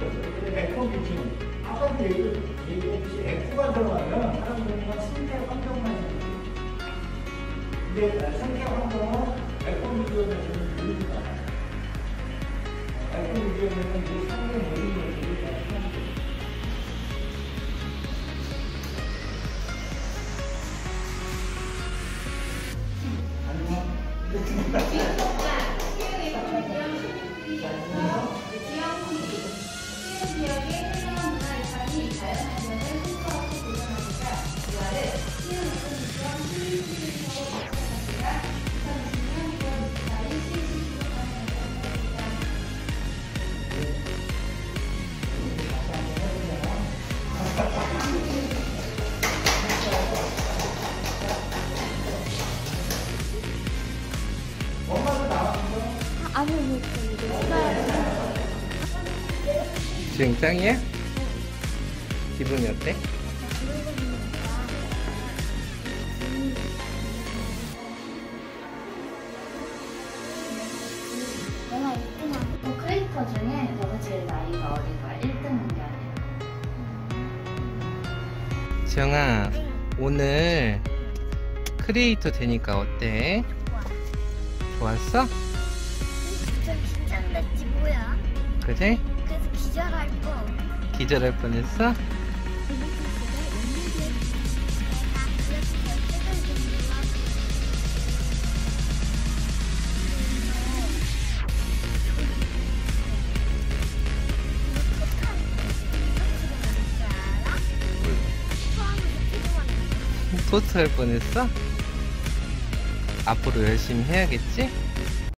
에코 미팅. 아까도 얘기- 얘기했듯이 에코가 들어가면 사람들과 생태 환경만. 근데 생태 환경은 에코 미디어에서는 아니, 뭐, 지금 짱이야? 기분이 어때? 내가. 그 크리에이터 중에 너가 제일 나이가 어린 거야. 1등은 게 아니야. 지영아 오늘 크리에이터 되니까 어때? 좋았어? 좀 긴장됐지, 뭐야? 그래? 그래서 기절할 거. 기절할 뻔했어? 토트 할 뻔했어? 앞으로 열심히 해야겠지?